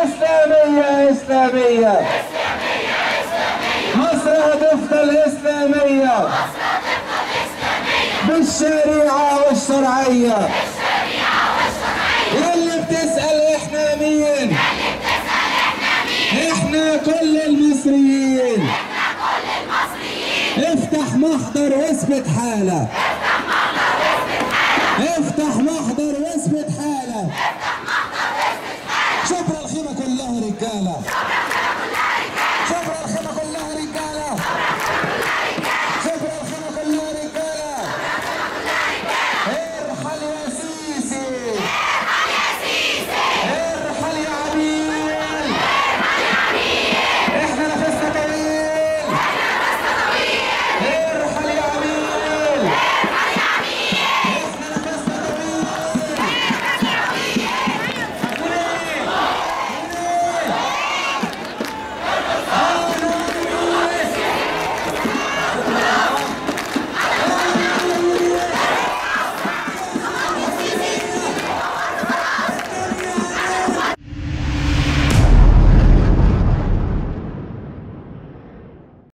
إسلامية إسلامية. إسلامية مصر هدفنا الإسلامية. بالشريعة والشرعية. اللي بتسأل إحنا مين؟ إحنا كل المصريين. افتح محضر واثبت حالك. محضر واثبت حالة شبرا الخيمة كلها رجالة.